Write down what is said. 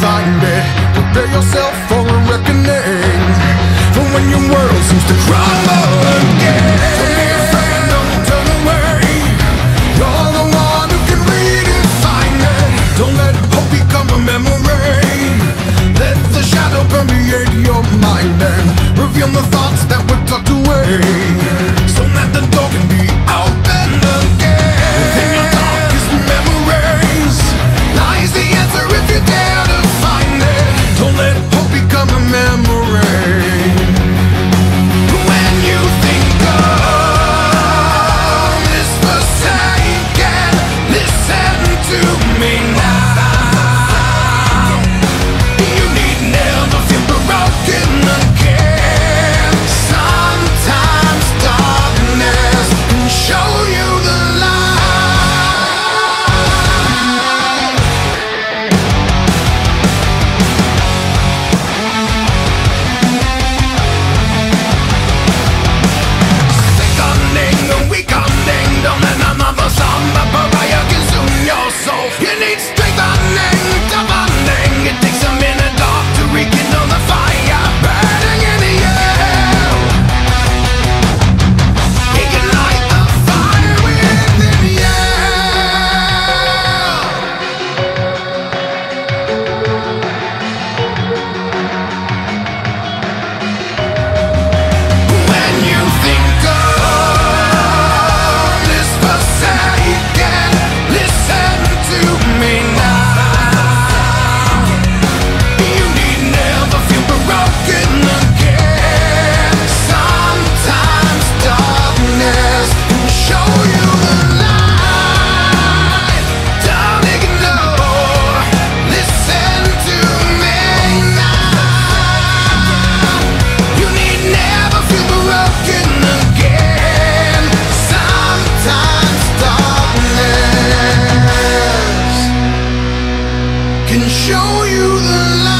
find it Prepare yourself for a reckoning. For when your world seems to crumble again. Friend, don't turn away. You're the one who can redefine it Don't let hope become a memory. Let the shadow permeate your mind And reveal the thought can show you the light.